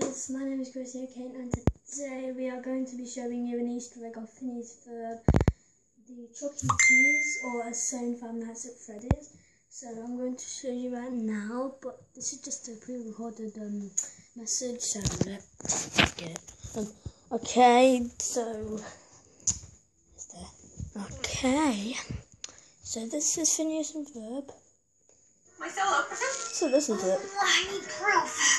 guys, my name is Gracie Kane and today we are going to be showing you an Easter egg of Phineas Ferb, the Chuck E. Cheese or as Sane Five Nights at Freddy's. So I'm going to show you right now, but this is just a pre-recorded um, message, so let's get it. Um, okay, so is there? Okay, so this is Phineas and Ferb. My solo. So listen to it. I need proof.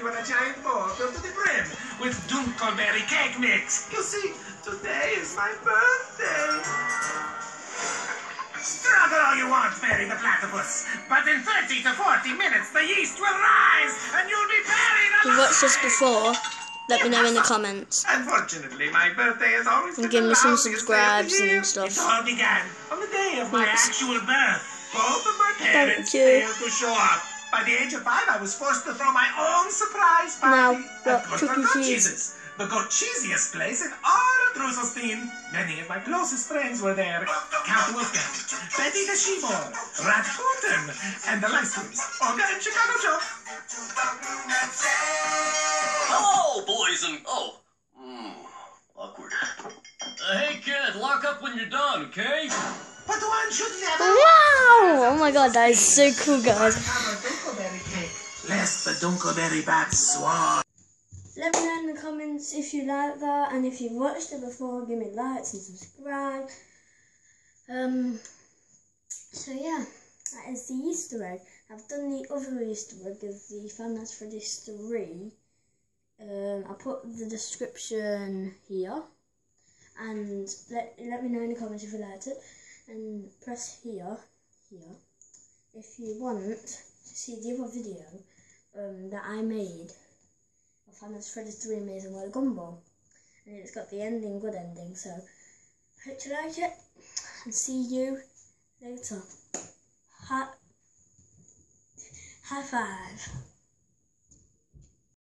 You in a giant bowl filled to the brim with Dunkelberry cake mix. You see, today is my birthday. Struggle all you want, Perry the platypus, but in 30 to 40 minutes the yeast will rise and you'll be buried If you alive. watched this before, let me know in the comments. Unfortunately, my birthday is always And give me some happiest day of the subscribes and stuff. It all began on the day of my actual birth. Both of my parents you. failed to show up. By the age of five, I was forced to throw my own surprise party Now, at what Chuck E. Goat Cheese's, the goat cheesiest place in all of Drusselstein. Many of my closest friends were there. Count Wolfgang, Betty the She-Ball, Rasputin, and the Leisters. Olga and Chicago Joe. Oh, boys and oh, mm, awkward. Uh, hey, kid, lock up when you're done, okay? But one should never Wow! Oh my god, that is so cool, guys. Lest the bats swarm. Let me know in the comments if you like that, and if you've watched it before, give me likes and subscribe. Um. So yeah, that is the Easter egg. I've done the other Easter egg of the Five Nights at Freddy's three. Um, I'll put the description here, and let let me know in the comments if you liked it, and press here, here, if you want to see the other video um, that I made. I found this Freddy's 3 Amazing World of Gumball. And it's got the ending, good ending, so hope you like it. And see you later. High, high five.